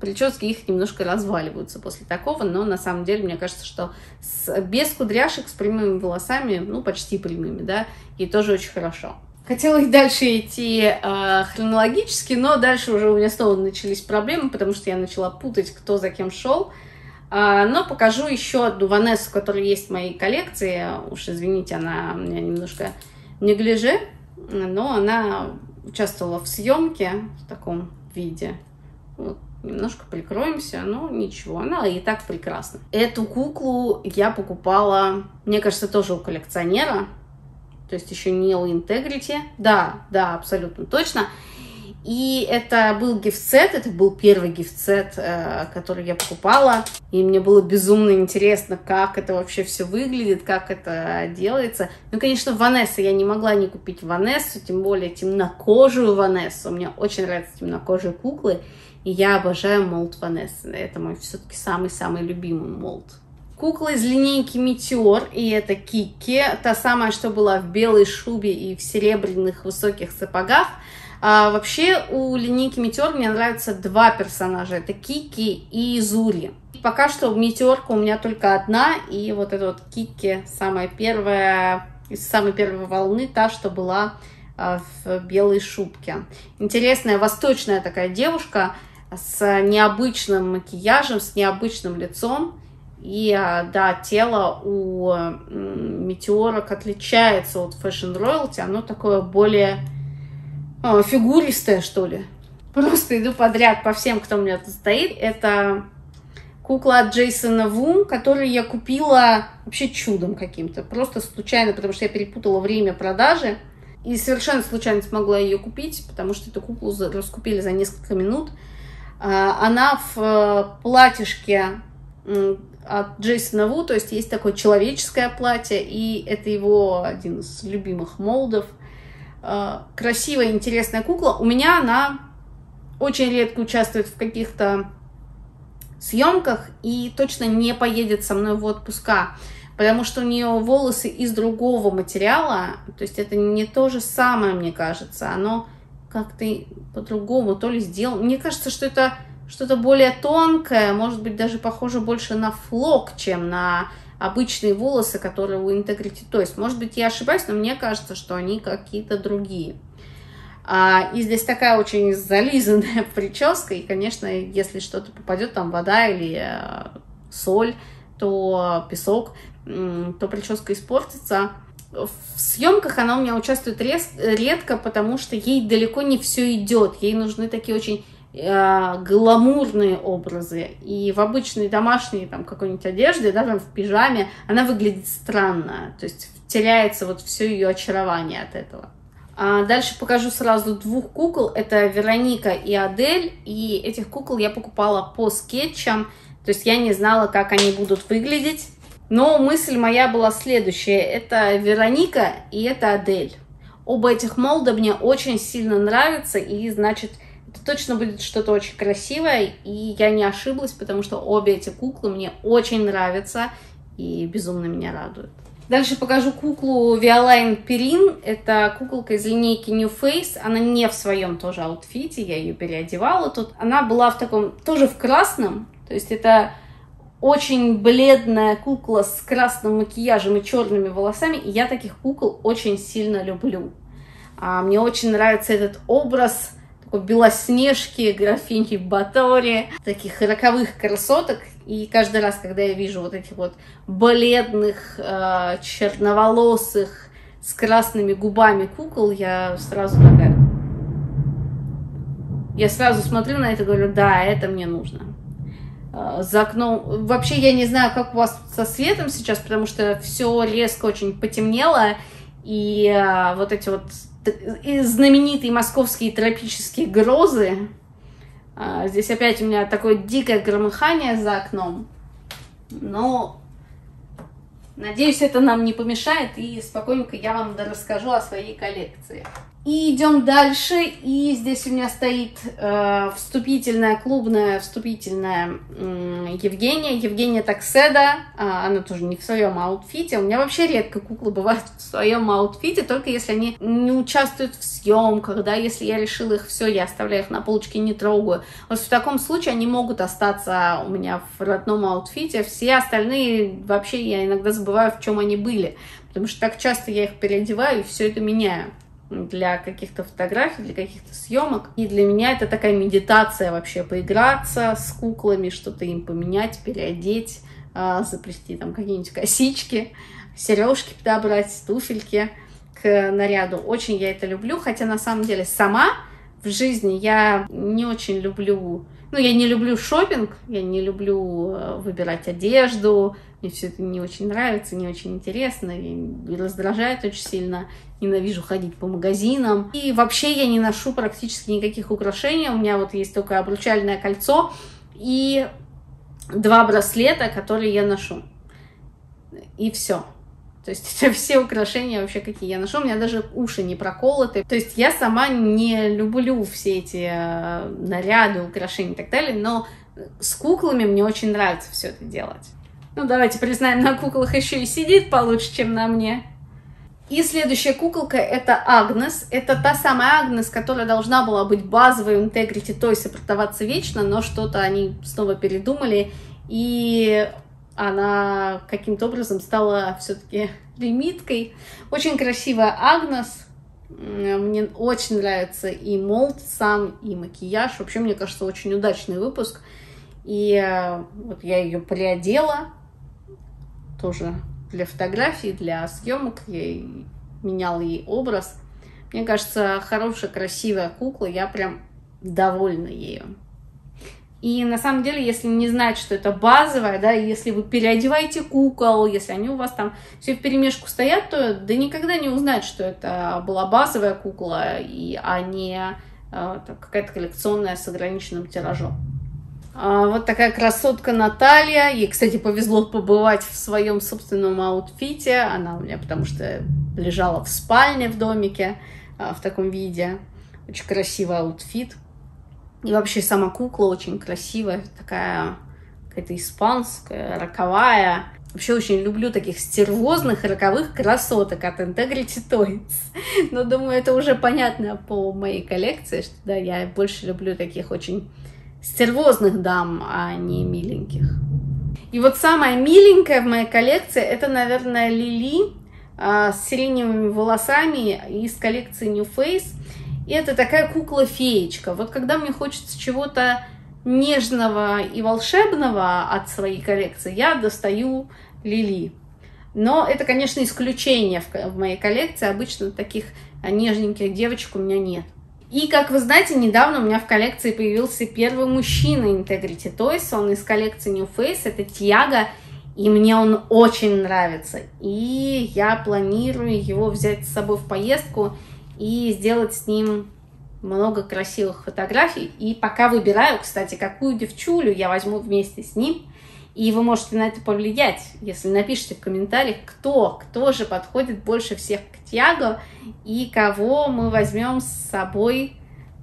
прически их немножко разваливаются после такого, но на самом деле мне кажется, что с, без кудряшек, с прямыми волосами, ну, почти прямыми, да, ей тоже очень хорошо. Хотела и дальше идти э, хронологически, но дальше уже у меня снова начались проблемы, потому что я начала путать, кто за кем шел. Э, но покажу еще одну Ванессу, которая есть в моей коллекции. Уж извините, она у меня немножко неглиже, но она участвовала в съемке в таком виде. Вот, немножко прикроемся, но ничего, она и так прекрасна. Эту куклу я покупала, мне кажется, тоже у коллекционера то есть еще не у Integrity. Да, да, абсолютно точно. И это был гифтсет, это был первый гифтсет, э, который я покупала. И мне было безумно интересно, как это вообще все выглядит, как это делается. Ну, конечно, Ванесса я не могла не купить Ванессу, тем более темнокожую Ванессу. Мне очень нравятся темнокожие куклы, и я обожаю молд Ванессы. Это мой все-таки самый-самый любимый молд. Кукла из линейки Метеор, и это Кики, та самая, что была в белой шубе и в серебряных высоких сапогах. А, вообще у линейки Метеор мне нравятся два персонажа, это Кики и Зури. Пока что Метеорка у меня только одна, и вот эта вот Кики самая первая, из самой первой волны, та, что была а, в белой шубке. Интересная восточная такая девушка с необычным макияжем, с необычным лицом. И а, да, тело у метеорок отличается от Fashion Royalty, оно такое более э, фигуристое, что ли. Просто иду подряд по всем, кто у меня тут стоит. Это кукла от Джейсона Ву, которую я купила вообще чудом каким-то. Просто случайно, потому что я перепутала время продажи. И совершенно случайно смогла ее купить, потому что эту куклу раскупили за несколько минут. Она в э, платьишке от Джейсона Ву, то есть есть такое человеческое платье, и это его один из любимых молдов. А, красивая, интересная кукла. У меня она очень редко участвует в каких-то съемках и точно не поедет со мной в отпуска, потому что у нее волосы из другого материала, то есть это не то же самое, мне кажется, оно как-то по-другому то ли сделано. Мне кажется, что это что-то более тонкое, может быть, даже похоже больше на флок, чем на обычные волосы, которые у Integrity То есть, Может быть, я ошибаюсь, но мне кажется, что они какие-то другие. А, и здесь такая очень зализанная прическа, и, конечно, если что-то попадет, там вода или э, соль, то песок, то прическа испортится. В съемках она у меня участвует редко, потому что ей далеко не все идет. Ей нужны такие очень э, гламурные образы. И в обычной домашней там какой-нибудь одежде, да, там в пижаме, она выглядит странно. То есть теряется вот все ее очарование от этого. А дальше покажу сразу двух кукол. Это Вероника и Адель. И этих кукол я покупала по скетчам. То есть я не знала, как они будут выглядеть. Но мысль моя была следующая. Это Вероника и это Адель. Оба этих mold а мне очень сильно нравятся. И, значит, точно будет что-то очень красивое, и я не ошиблась, потому что обе эти куклы мне очень нравятся и безумно меня радуют. Дальше покажу куклу Violaine Perrin. Это куколка из линейки New Face. Она не в своем тоже аутфите, я ее переодевала тут. Она была в таком, тоже в красном. То есть это очень бледная кукла с красным макияжем и черными волосами. И я таких кукол очень сильно люблю. А, мне очень нравится этот образ такой Белоснежки, графини Батори, таких роковых красоток. И каждый раз, когда я вижу вот этих вот бледных, э, черноволосых, с красными губами кукол, я сразу такая... Я сразу смотрю на это и говорю, да, это мне нужно. Э, за окном... Вообще, я не знаю, как у вас со светом сейчас, потому что все резко очень потемнело, и э, вот эти вот знаменитые московские тропические грозы, а, здесь опять у меня такое дикое громыхание за окном. Но надеюсь, это нам не помешает, и спокойненько я вам расскажу о своей коллекции. И идем дальше, и здесь у меня стоит э, вступительная, клубная вступительная э, Евгения, Евгения Tuxedo, э, она тоже не в своем аутфите, у меня вообще редко куклы бывают в своем аутфите, только если они не участвуют в съемках, да, если я решила их, все, я оставляю их на полочке, не трогаю. Вот в таком случае они могут остаться у меня в родном аутфите, все остальные вообще я иногда забываю, в чем они были, потому что так часто я их переодеваю и все это меняю для каких-то фотографий, для каких-то съемок. И для меня это такая медитация вообще, поиграться с куклами, что-то им поменять, переодеть, а, заплести там какие-нибудь косички, сережки подобрать, туфельки к наряду. Очень я это люблю, хотя на самом деле сама в жизни я не очень люблю ну, я не люблю шопинг, я не люблю э, выбирать одежду, мне все это не очень нравится, не очень интересно, и раздражает очень сильно. Ненавижу ходить по магазинам. И вообще я не ношу практически никаких украшений. У меня вот есть только обручальное кольцо и два браслета, которые я ношу. И все. То есть это все украшения вообще, какие я ношу. У меня даже уши не проколоты. То есть я сама не люблю все эти э, наряды, украшения и так далее, но с куклами мне очень нравится все это делать. Ну, давайте признаем, на куклах еще и сидит получше, чем на мне. И следующая куколка это Агнес. Это та самая Агнес, которая должна была быть базовой в Integrity Toys и продаваться вечно, но что-то они снова передумали. И она каким-то образом стала все-таки лимиткой. Очень красивая Агнес. Мне очень нравится и молд сам, и макияж. Вообще, мне кажется, очень удачный выпуск. И э, вот я ее приодела тоже для фотографий, для съемок. Я меняла ей образ. Мне кажется, хорошая, красивая кукла. Я прям довольна ею. И на самом деле, если не знать, что это базовое, да, если вы переодеваете кукол, если они у вас там все в перемешку стоят, то да никогда не узнать, что это была базовая кукла, и, а не э, какая-то коллекционная с ограниченным тиражом. А, вот такая красотка Наталья. Ей, кстати, повезло побывать в своем собственном аутфите. Она у меня потому что лежала в спальне в домике а, в таком виде. Очень красивый аутфит. И вообще сама кукла очень красивая, такая какая-то испанская, роковая. Вообще очень люблю таких стервозных роковых красоток от Integrity Toys. Но думаю, это уже понятно по моей коллекции, что да, я больше люблю таких очень стервозных дам, а не миленьких. И вот самая миленькая в моей коллекции, это, наверное, Лили а, с сиреневыми волосами из коллекции New Face. И это такая кукла-феечка. Вот когда мне хочется чего-то нежного и волшебного от своей коллекции, я достаю Лили. Но это, конечно, исключение в моей коллекции. Обычно таких нежненьких девочек у меня нет. И, как вы знаете, недавно у меня в коллекции появился первый мужчина Integrity Toys. Он из коллекции New Face. Это Тиаго. И мне он очень нравится. И я планирую его взять с собой в поездку и сделать с ним много красивых фотографий. И пока выбираю, кстати, какую девчулю я возьму вместе с ним. И вы можете на это повлиять, если напишите в комментариях, кто, кто же подходит больше всех к Тиаго и кого мы возьмем с собой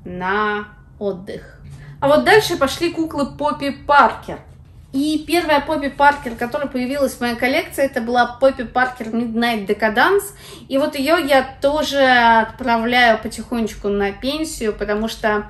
на отдых. А вот дальше пошли куклы Поппи Паркер. И первая Поппи Паркер, которая появилась в моей коллекции, это была Поппи Паркер Midnight Decadence. И вот ее я тоже отправляю потихонечку на пенсию, потому что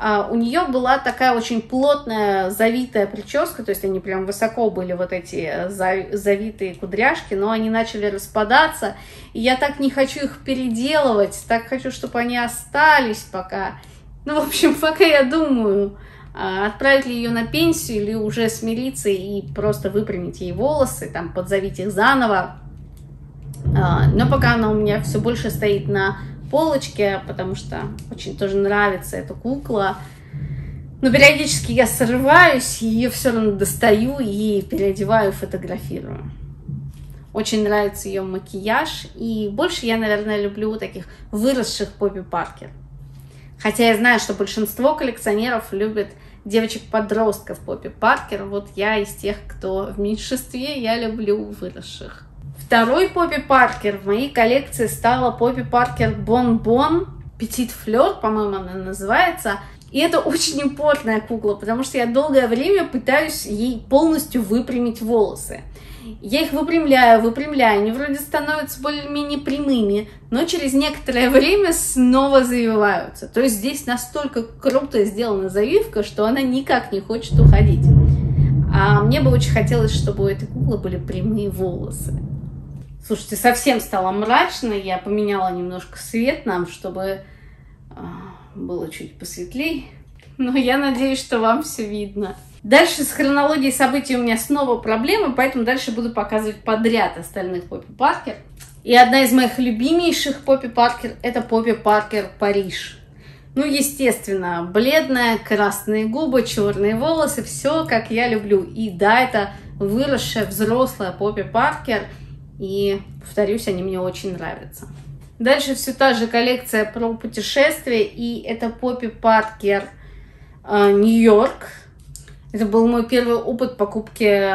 Uh, у нее была такая очень плотная завитая прическа, то есть они прям высоко были вот эти э, завитые кудряшки, но они начали распадаться, и я так не хочу их переделывать, так хочу, чтобы они остались пока. Ну, в общем, пока я думаю, отправить ли ее на пенсию или уже смириться и просто выпрямить ей волосы, там, подзавить их заново. А, но пока она у меня все больше стоит на полочке, потому что очень тоже нравится эта кукла. Но периодически я срываюсь, ее все равно достаю и переодеваю, фотографирую. Очень нравится ее макияж. И больше я, наверное, люблю таких выросших Поппи Паркер. Хотя я знаю, что большинство коллекционеров любят девочек-подростков Поппи Паркер. Вот я из тех, кто в меньшинстве, я люблю выросших. Второй Поппи Паркер в моей коллекции стала Поппи Паркер Бон Бон. Петит Флер, по-моему, она называется. И это очень импортная кукла, потому что я долгое время пытаюсь ей полностью выпрямить волосы. Я их выпрямляю, выпрямляю, они вроде становятся более-менее прямыми, но через некоторое время снова завиваются. То есть здесь настолько круто сделана завивка, что она никак не хочет уходить. А мне бы очень хотелось, чтобы у этой куклы были прямые волосы. Слушайте, совсем стало мрачно, я поменяла немножко свет нам, чтобы а, было чуть посветлее. Но я надеюсь, что вам все видно. Дальше с хронологией событий у меня снова проблемы, поэтому дальше буду показывать подряд остальных Поппи Паркер. И одна из моих любимейших Поппи Паркер – это Поппи Паркер Париж. Ну, естественно, бледная, красные губы, черные волосы, все как я люблю. И да, это выросшая взрослая Поппи Паркер, и, повторюсь, они мне очень нравятся. Дальше все та же коллекция про путешествия, и это Поппи Паркер э, Нью-Йорк. Это был мой первый опыт покупки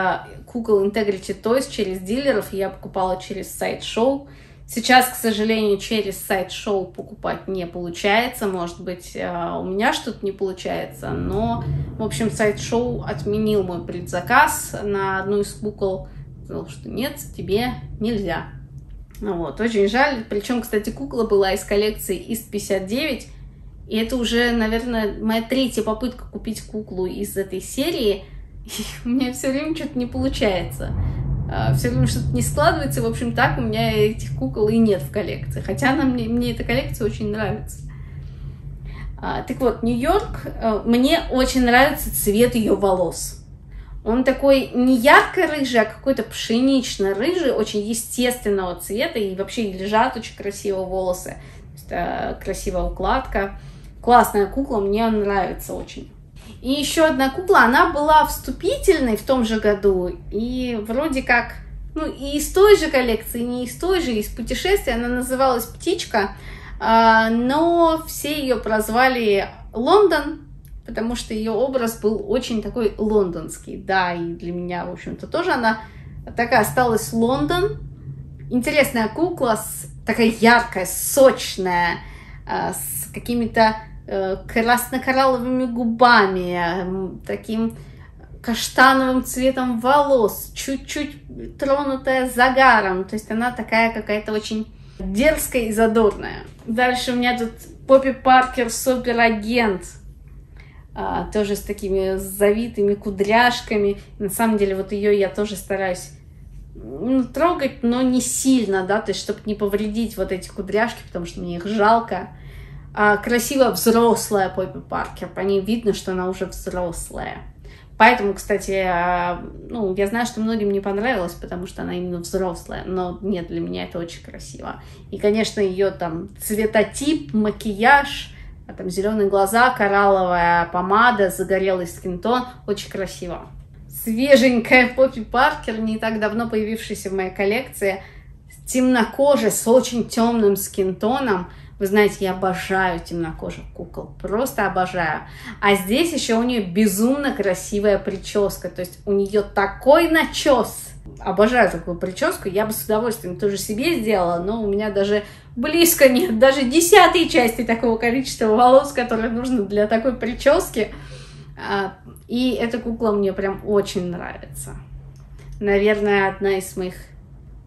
кукол Integrity Toys через дилеров. Я покупала через сайт-шоу. Сейчас, к сожалению, через сайт-шоу покупать не получается. Может быть, э, у меня что-то не получается. Но, в общем, сайт-шоу отменил мой предзаказ на одну из кукол. Сказал, что нет, тебе нельзя. Вот, очень жаль. Причем, кстати, кукла была из коллекции ИС-59. И это уже, наверное, моя третья попытка купить куклу из этой серии. И у меня все время что-то не получается. А, все время что-то не складывается. В общем, так у меня этих кукол и нет в коллекции. Хотя она мне, мне эта коллекция очень нравится. А, так вот, Нью-Йорк, э, мне очень нравится цвет ее волос. Он такой не ярко-рыжий, а какой-то пшенично-рыжий, очень естественного цвета, и вообще лежат очень красиво волосы. Э, красивая укладка. Классная кукла, мне нравится очень. И еще одна кукла, она была вступительной в том же году, и вроде как, ну, и из той же коллекции, не из той же, из путешествия, она называлась «Птичка», а, но все ее прозвали Лондон, потому что ее образ был очень такой лондонский. Да, и для меня, в общем-то, тоже она такая осталась Лондон. Интересная кукла, такая яркая, сочная, а, с какими-то красно-коралловыми губами, таким каштановым цветом волос, чуть-чуть тронутая загаром. То есть она такая какая-то очень дерзкая и задорная. Дальше у меня тут Поппи Паркер суперагент. А, тоже с такими завитыми кудряшками. На самом деле вот ее я тоже стараюсь ну, трогать, но не сильно, да, то есть чтобы не повредить вот эти кудряшки, потому что мне их жалко а, красивая взрослая Поппи Паркер. По ней видно, что она уже взрослая. Поэтому, кстати, а, ну, я знаю, что многим не понравилось, потому что она именно взрослая, но нет, для меня это очень красиво. И, конечно, ее там цветотип, макияж, а там зеленые глаза, коралловая помада, загорелый скинтон, очень красиво. Свеженькая Поппи Паркер, не так давно появившаяся в моей коллекции, темнокожая, с очень темным скинтоном – вы знаете, я обожаю темнокожих кукол, просто обожаю. А здесь еще у нее безумно красивая прическа, то есть у нее такой начес. Обожаю такую прическу, я бы с удовольствием тоже себе сделала, но у меня даже близко нет, даже десятой части такого количества волос, которые нужно для такой прически. А, и эта кукла мне прям очень нравится. Наверное, одна из моих...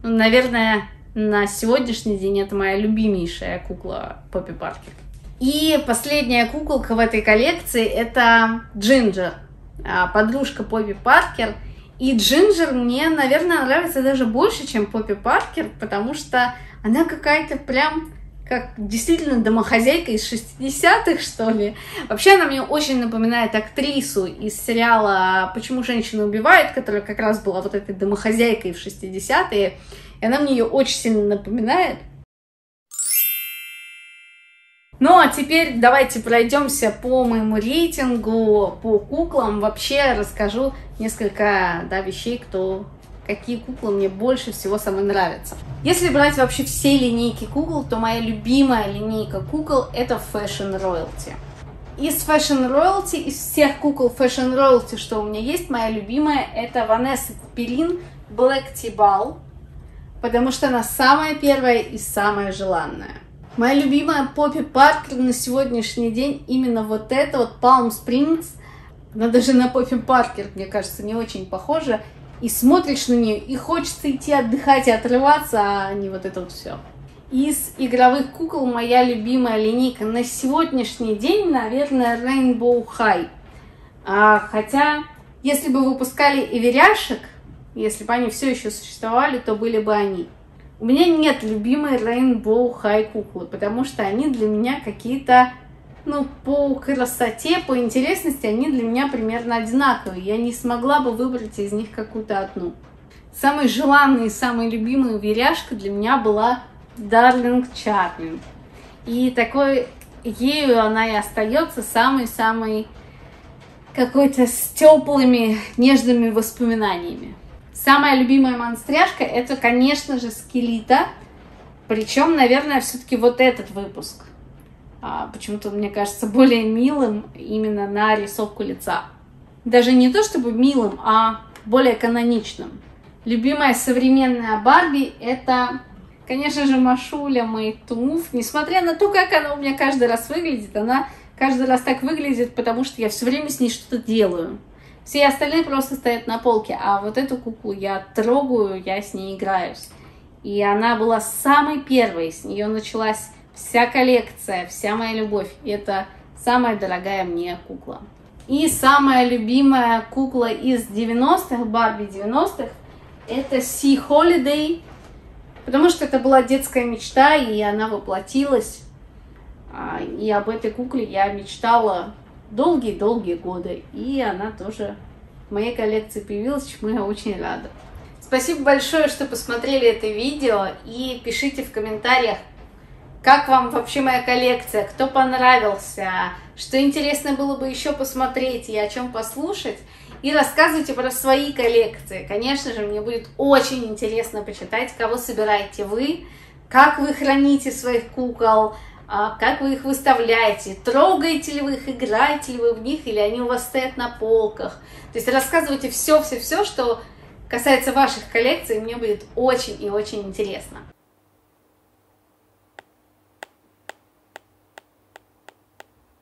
Ну, наверное, на сегодняшний день это моя любимейшая кукла Поппи Паркер. И последняя куколка в этой коллекции это Джинджер, а, подружка Поппи Паркер. И Джинджер мне, наверное, нравится даже больше, чем Поппи Паркер, потому что она какая-то прям как действительно домохозяйка из 60-х, что ли. Вообще она мне очень напоминает актрису из сериала «Почему женщины убивают», которая как раз была вот этой домохозяйкой в 60-е. И она мне ее очень сильно напоминает. Ну а теперь давайте пройдемся по моему рейтингу по куклам. Вообще расскажу несколько да, вещей, кто какие куклы мне больше всего самой нравятся. Если брать вообще все линейки кукол, то моя любимая линейка кукол это Fashion Royalty. Из Fashion Royalty, из всех кукол Fashion Royalty, что у меня есть, моя любимая это Ванесса Перин Black T-Ball, потому что она самая первая и самая желанная. Моя любимая Поппи Паркер на сегодняшний день именно вот это вот Palm Springs. Она даже на Поппи Паркер, мне кажется, не очень похожа и смотришь на нее, и хочется идти отдыхать и отрываться, а не вот это вот все. Из игровых кукол моя любимая линейка на сегодняшний день, наверное, Rainbow High. А, хотя, если бы выпускали и веряшек, если бы они все еще существовали, то были бы они. У меня нет любимой Rainbow High куклы, потому что они для меня какие-то ну, по красоте, по интересности они для меня примерно одинаковые. Я не смогла бы выбрать из них какую-то одну. Самой желанной и самой любимой веряшка для меня была Дарлинг Чарлин. И такой ею она и остается самой-самой какой-то с теплыми, нежными воспоминаниями. Самая любимая монстряшка это, конечно же, скелета. Причем, наверное, все-таки вот этот выпуск а, почему-то, мне кажется, более милым именно на рисовку лица. Даже не то чтобы милым, а более каноничным. Любимая современная Барби это, конечно же, Машуля Мейтумув. Несмотря на то, как она у меня каждый раз выглядит, она каждый раз так выглядит, потому что я все время с ней что-то делаю. Все остальные просто стоят на полке, а вот эту куклу я трогаю, я с ней играюсь. И она была самой первой, с нее началась вся коллекция, вся моя любовь. Это самая дорогая мне кукла. И самая любимая кукла из 90-х, Барби 90-х, это Sea Holiday, потому что это была детская мечта, и она воплотилась. А, и об этой кукле я мечтала долгие-долгие годы, и она тоже в моей коллекции появилась, чему я очень рада. Спасибо большое, что посмотрели это видео, и пишите в комментариях, как вам вообще моя коллекция? Кто понравился? Что интересно было бы еще посмотреть и о чем послушать? И рассказывайте про свои коллекции. Конечно же, мне будет очень интересно почитать, кого собираете вы, как вы храните своих кукол, как вы их выставляете, трогаете ли вы их, играете ли вы в них, или они у вас стоят на полках. То есть рассказывайте все-все-все, что касается ваших коллекций, мне будет очень и очень интересно.